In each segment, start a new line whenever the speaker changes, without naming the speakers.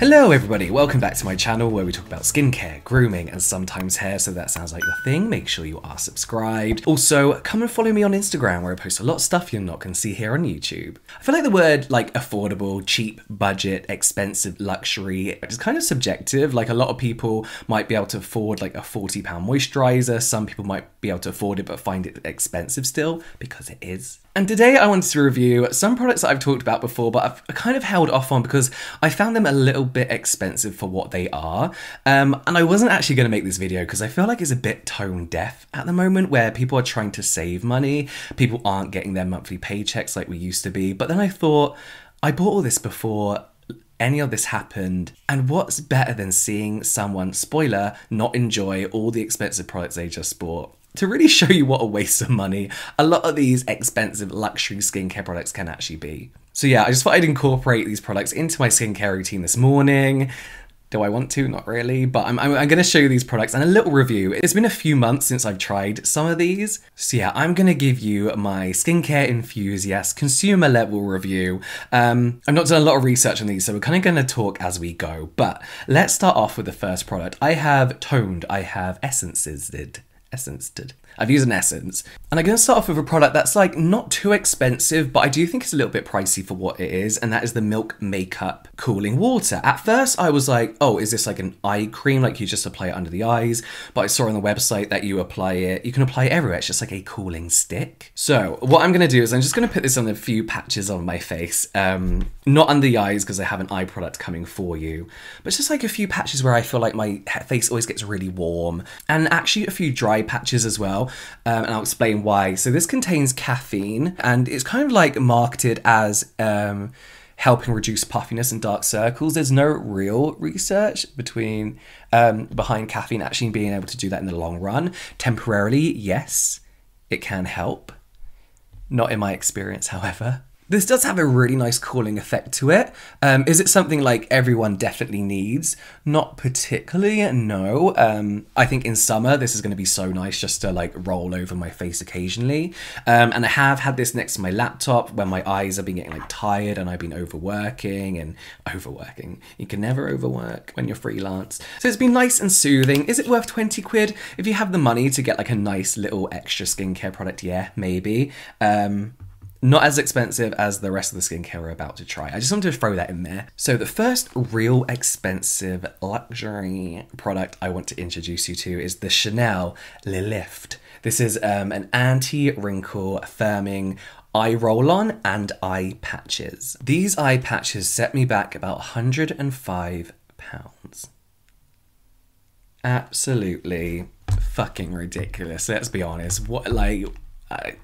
Hello everybody, welcome back to my channel where we talk about skincare, grooming, and sometimes hair, so that sounds like your thing, make sure you are subscribed. Also, come and follow me on Instagram where I post a lot of stuff you're not to see here on YouTube. I feel like the word like affordable, cheap, budget, expensive, luxury is kind of subjective, like a lot of people might be able to afford like a £40 moisturizer, some people might be able to afford it but find it expensive still, because it is. And today I wanted to review some products that I've talked about before, but I've kind of held off on because I found them a little bit expensive for what they are. Um, and I wasn't actually going to make this video because I feel like it's a bit tone deaf at the moment where people are trying to save money. People aren't getting their monthly paychecks like we used to be. But then I thought, I bought all this before any of this happened. And what's better than seeing someone, spoiler, not enjoy all the expensive products they just bought? To really show you what a waste of money a lot of these expensive luxury skincare products can actually be. So yeah, I just thought I'd incorporate these products into my skincare routine this morning. Do I want to? Not really, but I'm, I'm, I'm going to show you these products and a little review. It's been a few months since I've tried some of these. So yeah, I'm going to give you my skincare enthusiast consumer level review. Um, I've not done a lot of research on these, so we're kind of going to talk as we go. But let's start off with the first product. I have toned, I have essences did. Essence did. I've used an Essence. And I'm going to start off with a product that's like not too expensive, but I do think it's a little bit pricey for what it is, and that is the Milk Makeup Cooling Water. At first, I was like, oh, is this like an eye cream? Like you just apply it under the eyes? But I saw on the website that you apply it, you can apply it everywhere. It's just like a cooling stick. So what I'm going to do is I'm just going to put this on a few patches on my face. Um, not under the eyes because I have an eye product coming for you, but just like a few patches where I feel like my face always gets really warm, and actually a few dry patches as well um, and I'll explain why. So this contains caffeine, and it's kind of like marketed as um, helping reduce puffiness and dark circles. There's no real research between um, behind caffeine actually being able to do that in the long run. Temporarily, yes, it can help. Not in my experience, however. This does have a really nice cooling effect to it. Um, is it something like everyone definitely needs? Not particularly, no. Um, I think in summer this is going to be so nice just to like roll over my face occasionally. Um, and I have had this next to my laptop when my eyes have been getting like tired and I've been overworking and overworking. You can never overwork when you're freelance. So it's been nice and soothing. Is it worth 20 quid? If you have the money to get like a nice little extra skincare product, yeah, maybe. Um, not as expensive as the rest of the skincare we're about to try. I just wanted to throw that in there. So the first real expensive luxury product I want to introduce you to is the Chanel Le Lift. This is um, an anti-wrinkle firming eye roll-on and eye patches. These eye patches set me back about 105 pounds. Absolutely fucking ridiculous. Let's be honest. What like I,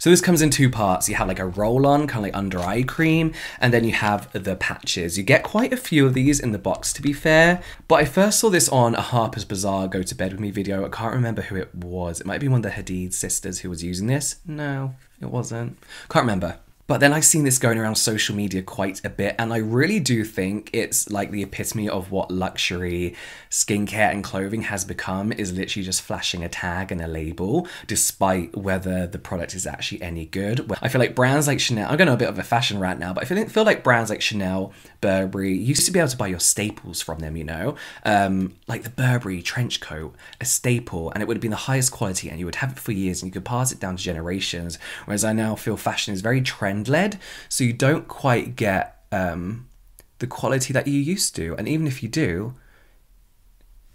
so this comes in two parts. You have like a roll-on, kind of like under eye cream, and then you have the patches. You get quite a few of these in the box, to be fair. But I first saw this on a Harper's Bazaar Go to Bed With Me video. I can't remember who it was. It might be one of the Hadid sisters who was using this. No, it wasn't. Can't remember. But then I've seen this going around social media quite a bit, and I really do think it's like the epitome of what luxury skincare and clothing has become is literally just flashing a tag and a label, despite whether the product is actually any good. I feel like brands like Chanel, I'm going to a bit of a fashion rant now, but I feel, feel like brands like Chanel, Burberry, used to be able to buy your staples from them, you know? Um, like the Burberry trench coat, a staple, and it would have been the highest quality, and you would have it for years, and you could pass it down to generations. Whereas I now feel fashion is very trend led, so you don't quite get um, the quality that you used to. And even if you do,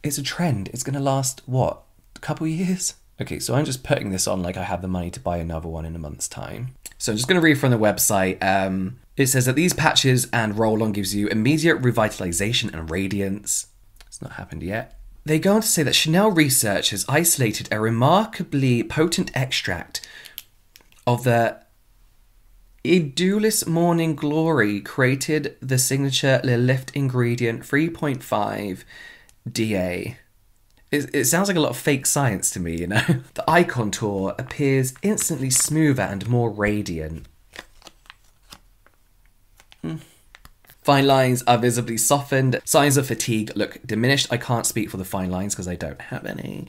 it's a trend. It's going to last, what, a couple years? Okay, so I'm just putting this on like I have the money to buy another one in a month's time. So I'm just going to read from the website. Um, it says that these patches and roll on gives you immediate revitalization and radiance. It's not happened yet. They go on to say that Chanel research has isolated a remarkably potent extract of the Edulis Morning Glory created the signature Le Lift ingredient 3.5 DA. It, it, sounds like a lot of fake science to me, you know? The eye contour appears instantly smoother and more radiant. Hmm. Fine lines are visibly softened. Signs of fatigue look diminished. I can't speak for the fine lines because I don't have any.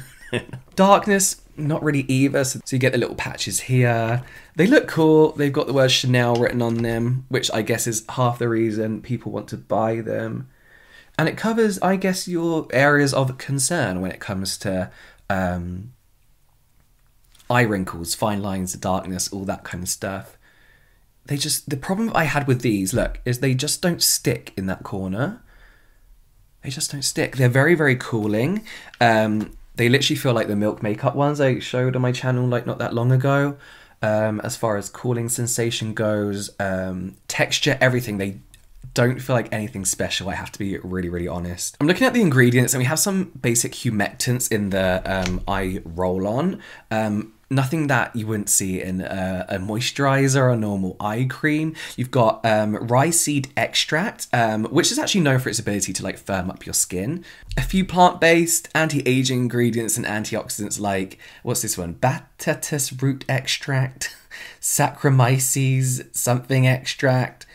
Darkness not really either. So, you get the little patches here. They look cool. They've got the word Chanel written on them, which I guess is half the reason people want to buy them. And it covers, I guess, your areas of concern when it comes to um, eye wrinkles, fine lines, darkness, all that kind of stuff. They just, the problem I had with these, look, is they just don't stick in that corner. They just don't stick. They're very, very cooling. Um, they literally feel like the Milk Makeup ones I showed on my channel like not that long ago. Um, as far as cooling sensation goes, um, texture, everything, they don't feel like anything special. I have to be really, really honest. I'm looking at the ingredients and we have some basic humectants in the um, eye roll on. Um, nothing that you wouldn't see in a, a, moisturizer or a normal eye cream. You've got um, seed extract, um, which is actually known for its ability to like firm up your skin. A few plant-based anti-aging ingredients and antioxidants like what's this one? Batatas root extract, Saccharomyces something extract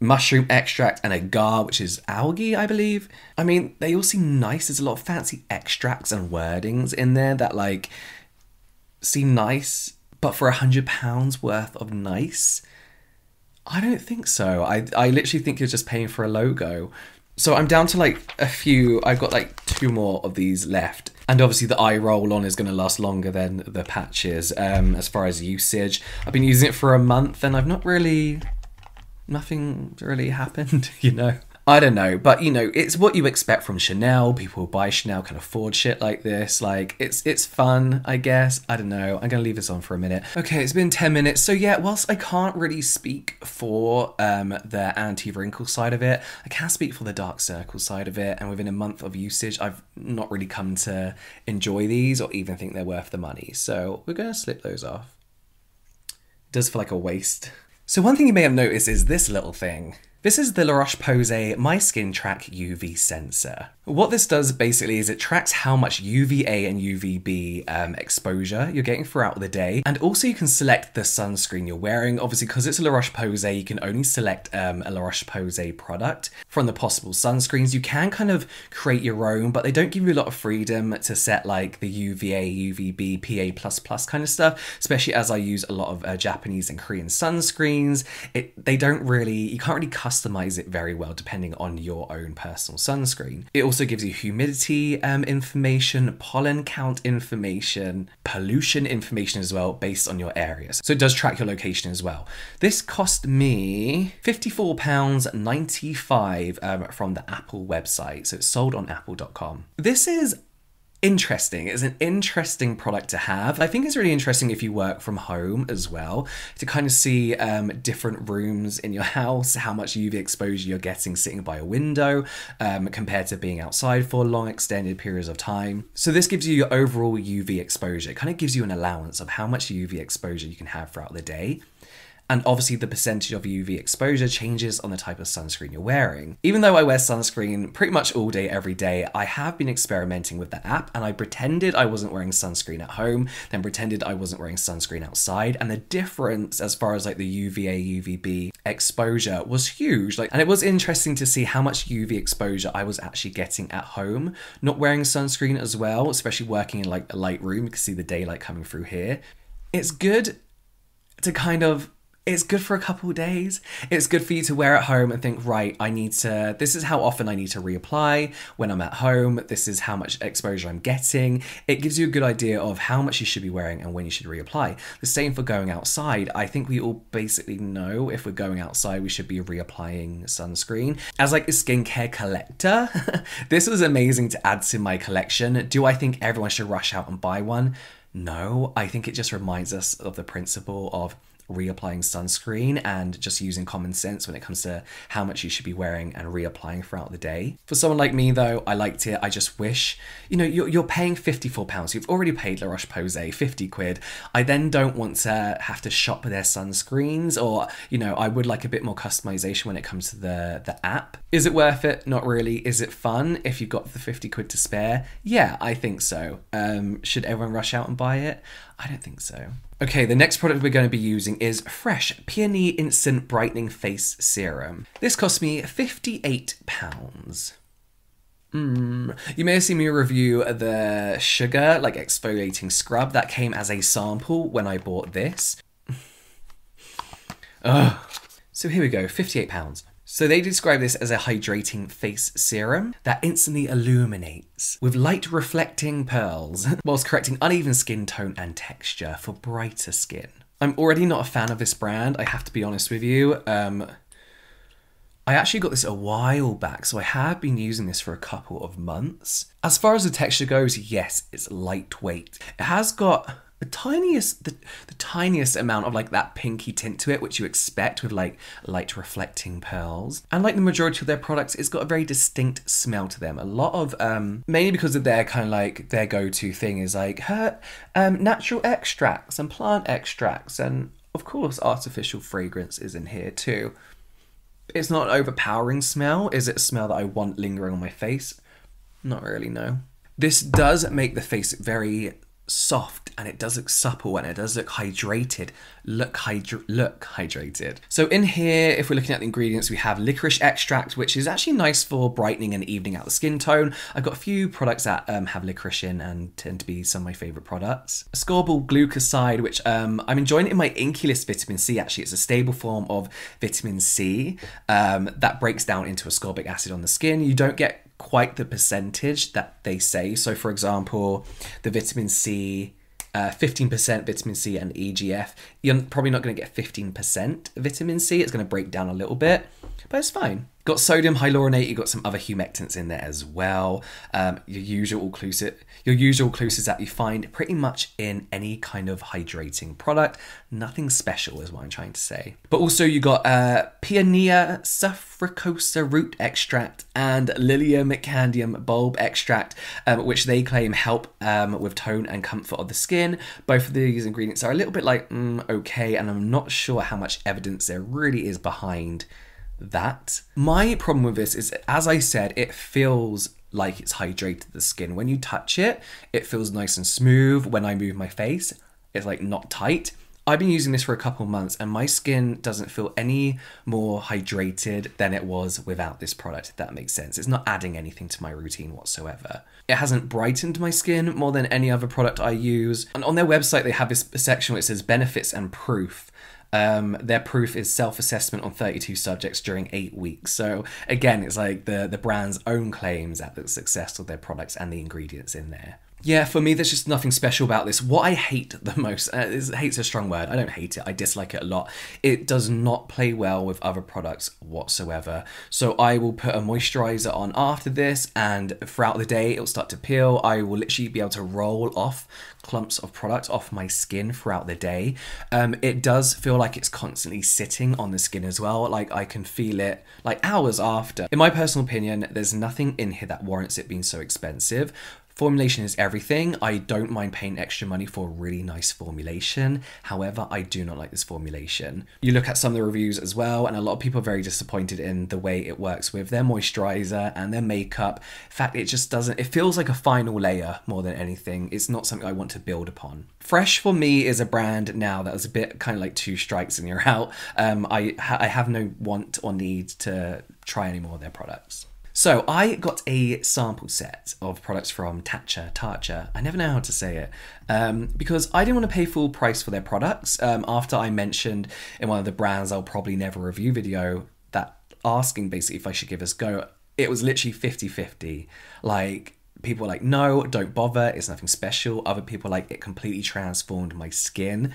mushroom extract and agar, which is algae, I believe. I mean, they all seem nice. There's a lot of fancy extracts and wordings in there that like seem nice, but for a hundred pounds worth of nice, I don't think so. I I literally think you're just paying for a logo. So I'm down to like a few. I've got like two more of these left. And obviously the eye roll on is going to last longer than the patches um, as far as usage. I've been using it for a month and I've not really, nothing really happened, you know. I don't know, but you know, it's what you expect from Chanel. People who buy Chanel can afford shit like this. Like, it's it's fun, I guess. I don't know. I'm gonna leave this on for a minute. Okay, it's been 10 minutes. So yeah, whilst I can't really speak for um, the anti-wrinkle side of it, I can speak for the dark circle side of it. And within a month of usage, I've not really come to enjoy these or even think they're worth the money. So we're gonna slip those off. It does feel like a waste. So one thing you may have noticed is this little thing. This is the La Roche-Posay My Skin Track UV sensor. What this does basically is it tracks how much UVA and UVB um, exposure you're getting throughout the day, and also you can select the sunscreen you're wearing. Obviously, because it's a La Roche-Posay, you can only select um, a La Roche-Posay product from the possible sunscreens. You can kind of create your own, but they don't give you a lot of freedom to set like the UVA, UVB, PA++ kind of stuff, especially as I use a lot of uh, Japanese and Korean sunscreens. It They don't really, you can't really customize it very well depending on your own personal sunscreen. It also gives you humidity um, information, pollen count information, pollution information as well based on your areas. So it does track your location as well. This cost me £54.95 um, from the Apple website. So it's sold on apple.com. This is interesting. It's an interesting product to have. I think it's really interesting if you work from home as well to kind of see um, different rooms in your house, how much UV exposure you're getting sitting by a window um, compared to being outside for long extended periods of time. So this gives you your overall UV exposure. It kind of gives you an allowance of how much UV exposure you can have throughout the day and obviously the percentage of UV exposure changes on the type of sunscreen you're wearing. Even though I wear sunscreen pretty much all day, every day, I have been experimenting with the app and I pretended I wasn't wearing sunscreen at home, then pretended I wasn't wearing sunscreen outside, and the difference as far as like the UVA, UVB exposure was huge. Like, and it was interesting to see how much UV exposure I was actually getting at home, not wearing sunscreen as well, especially working in like a light room, you can see the daylight coming through here. It's good to kind of it's good for a couple of days. It's good for you to wear at home and think, right, I need to, this is how often I need to reapply when I'm at home. This is how much exposure I'm getting. It gives you a good idea of how much you should be wearing and when you should reapply. The same for going outside. I think we all basically know if we're going outside, we should be reapplying sunscreen. As like a skincare collector, this was amazing to add to my collection. Do I think everyone should rush out and buy one? No, I think it just reminds us of the principle of reapplying sunscreen and just using common sense when it comes to how much you should be wearing and reapplying throughout the day. For someone like me, though, I liked it. I just wish, you know, you're, you're paying £54. You've already paid La Roche Posay 50 quid. I then don't want to have to shop their sunscreens or, you know, I would like a bit more customization when it comes to the, the app. Is it worth it? Not really. Is it fun if you've got the 50 quid to spare? Yeah, I think so. Um, should everyone rush out and buy it? I don't think so. Okay, the next product we're going to be using is Fresh Peony Instant Brightening Face Serum. This cost me £58. Mm. You may have seen me review the sugar, like exfoliating scrub that came as a sample when I bought this. Ugh. So here we go, £58. So they describe this as a hydrating face serum that instantly illuminates with light reflecting pearls whilst correcting uneven skin tone and texture for brighter skin. I'm already not a fan of this brand, I have to be honest with you. Um, I actually got this a while back, so I have been using this for a couple of months. As far as the texture goes, yes, it's lightweight. It has got the tiniest the, the tiniest amount of like that pinky tint to it which you expect with like light reflecting pearls and like the majority of their products it's got a very distinct smell to them a lot of um mainly because of their kind of like their go-to thing is like her um natural extracts and plant extracts and of course artificial fragrance is in here too it's not an overpowering smell. Is it a smell that I want lingering on my face? Not really, no. This does make the face very soft and it does look supple and it does look hydrated. Look hydra- look hydrated. So in here if we're looking at the ingredients we have licorice extract which is actually nice for brightening and evening out the skin tone. I've got a few products that um, have licorice in and tend to be some of my favorite products. Ascorbyl glucoside which um, i'm enjoying in my INKEY List vitamin c actually. It's a stable form of vitamin c um, that breaks down into ascorbic acid on the skin. You don't get quite the percentage that they say. So, for example, the vitamin C, uh, 15% vitamin C and EGF, you're probably not going to get 15% vitamin C. It's going to break down a little bit, but it's fine. Got sodium hyaluronate, you got some other humectants in there as well. Um, your usual occlusive, your usual occlusives that you find pretty much in any kind of hydrating product. Nothing special is what I'm trying to say. But also you got uh, Peonia sufracosa root extract and Lilium Candidum bulb extract, um, which they claim help um, with tone and comfort of the skin. Both of these ingredients are a little bit like mm, okay, and I'm not sure how much evidence there really is behind that. My problem with this is, as I said, it feels like it's hydrated the skin. When you touch it, it feels nice and smooth. When I move my face, it's like not tight. I've been using this for a couple months and my skin doesn't feel any more hydrated than it was without this product, if that makes sense. It's not adding anything to my routine whatsoever. It hasn't brightened my skin more than any other product I use. And on their website, they have this section which says benefits and proof. Um, their proof is self-assessment on 32 subjects during eight weeks. So again, it's like the the brand's own claims at the success of their products and the ingredients in there. Yeah, for me, there's just nothing special about this. What I hate the most, uh, is, hate's a strong word. I don't hate it. I dislike it a lot. It does not play well with other products whatsoever. So I will put a moisturizer on after this, and throughout the day, it'll start to peel. I will literally be able to roll off clumps of product off my skin throughout the day. Um, it does feel like it's constantly sitting on the skin as well. Like I can feel it like hours after. In my personal opinion, there's nothing in here that warrants it being so expensive. Formulation is everything. I don't mind paying extra money for a really nice formulation. However, I do not like this formulation. You look at some of the reviews as well, and a lot of people are very disappointed in the way it works with their moisturizer and their makeup. In fact, it just doesn't, it feels like a final layer more than anything. It's not something I want to build upon. Fresh for me is a brand now that was a bit kind of like two strikes and you're out. Um, I, I have no want or need to try any more of their products. So I got a sample set of products from Tatcha, Tatcha. I never know how to say it um, because I didn't want to pay full price for their products. Um, after I mentioned in one of the brands I'll probably never review video that asking basically if I should give this go, it was literally 50-50. Like people were like, no, don't bother. It's nothing special. Other people like it completely transformed my skin.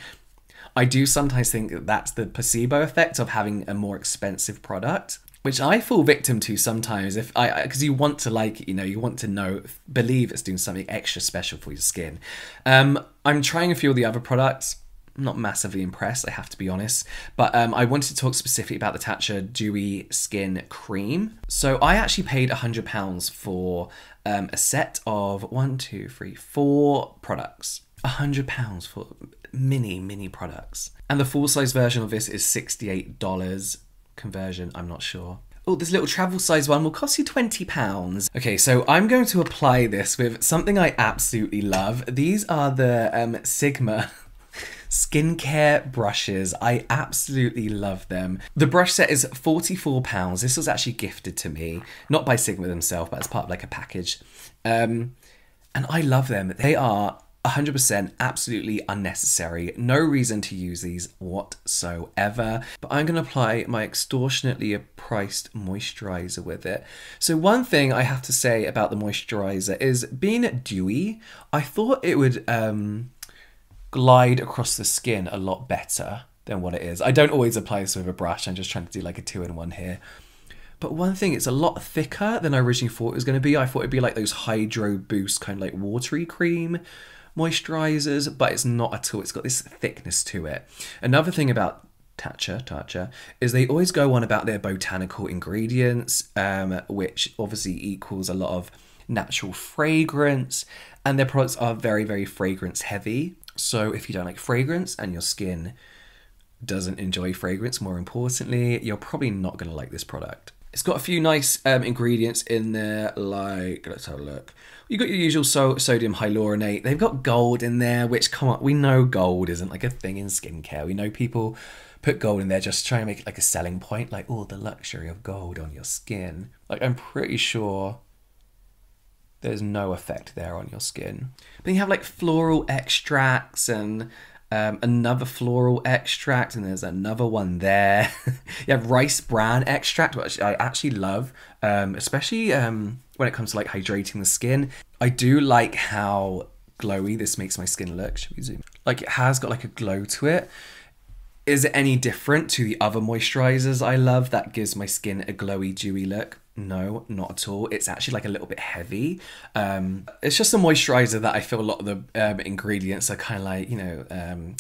I do sometimes think that that's the placebo effect of having a more expensive product which I fall victim to sometimes if I because you want to like you know you want to know believe it's doing something extra special for your skin. Um, I'm trying a few of the other products. I'm not massively impressed, I have to be honest. But um, I wanted to talk specifically about the Tatcha Dewy Skin Cream. So I actually paid £100 for um, a set of one, two, three, four products. £100 for mini, mini products. And the full size version of this is $68 conversion, I'm not sure. Oh, this little travel size one will cost you £20. Okay, so I'm going to apply this with something I absolutely love. These are the um, Sigma skincare brushes. I absolutely love them. The brush set is £44. This was actually gifted to me, not by Sigma themselves, but as part of like a package. Um, and I love them. They are 100% absolutely unnecessary. No reason to use these whatsoever. But I'm going to apply my extortionately priced moisturizer with it. So, one thing I have to say about the moisturizer is being dewy, I thought it would um, glide across the skin a lot better than what it is. I don't always apply this with a brush, I'm just trying to do like a two in one here. But one thing, it's a lot thicker than I originally thought it was going to be. I thought it'd be like those Hydro Boost kind of like watery cream moisturizers, but it's not at all. It's got this thickness to it. Another thing about Tatcha, Tatcha, is they always go on about their botanical ingredients, um, which obviously equals a lot of natural fragrance, and their products are very, very fragrance heavy. So if you don't like fragrance and your skin doesn't enjoy fragrance, more importantly, you're probably not going to like this product. It's got a few nice um, ingredients in there, like, let's have a look. You've got your usual so- sodium hyaluronate. They've got gold in there, which, come on, we know gold isn't like a thing in skincare. We know people put gold in there just trying to make it like a selling point, like, oh, the luxury of gold on your skin. Like, I'm pretty sure there's no effect there on your skin. But you have like floral extracts and um, another floral extract, and there's another one there. you have rice bran extract, which I actually love, um, especially um, when it comes to like hydrating the skin. I do like how glowy this makes my skin look. Should we zoom? Like it has got like a glow to it. Is it any different to the other moisturizers I love that gives my skin a glowy, dewy look? No, not at all. It's actually like a little bit heavy. Um, it's just a moisturizer that I feel a lot of the um, ingredients are kind of like, you know, um,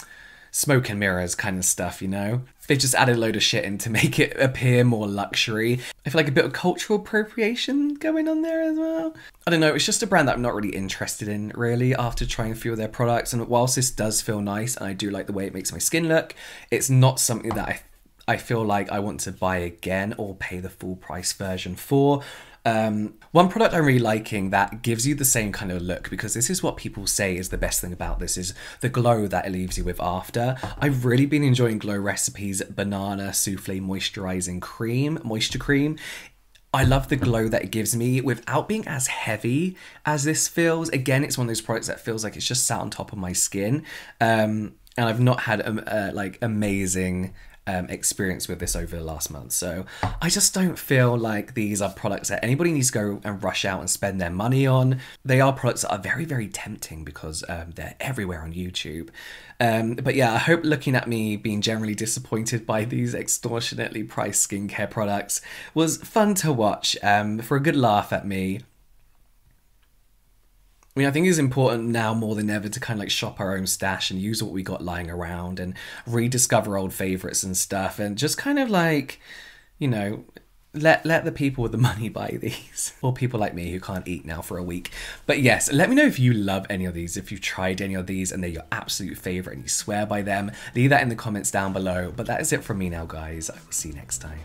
smoke and mirrors kind of stuff, you know? They've just added a load of shit in to make it appear more luxury. I feel like a bit of cultural appropriation going on there as well. I don't know, it's just a brand that I'm not really interested in, really, after trying a few of their products. And whilst this does feel nice and I do like the way it makes my skin look, it's not something that I I feel like I want to buy again or pay the full price version for. Um, one product I'm really liking that gives you the same kind of look because this is what people say is the best thing about this is the glow that it leaves you with after. I've really been enjoying Glow Recipes Banana Souffle Moisturizing Cream, Moisture Cream. I love the glow that it gives me without being as heavy as this feels. Again, it's one of those products that feels like it's just sat on top of my skin. Um, and I've not had um, uh, like amazing um, experience with this over the last month. So I just don't feel like these are products that anybody needs to go and rush out and spend their money on. They are products that are very, very tempting because um, they're everywhere on YouTube. Um, but yeah, I hope looking at me being generally disappointed by these extortionately priced skincare products was fun to watch um, for a good laugh at me. I mean, I think it's important now more than ever to kind of like shop our own stash and use what we got lying around and rediscover old favorites and stuff and just kind of like, you know, let let the people with the money buy these. Or people like me who can't eat now for a week. But yes let me know if you love any of these if you've tried any of these and they're your absolute favorite and you swear by them. Leave that in the comments down below. But that is it from me now guys. I will see you next time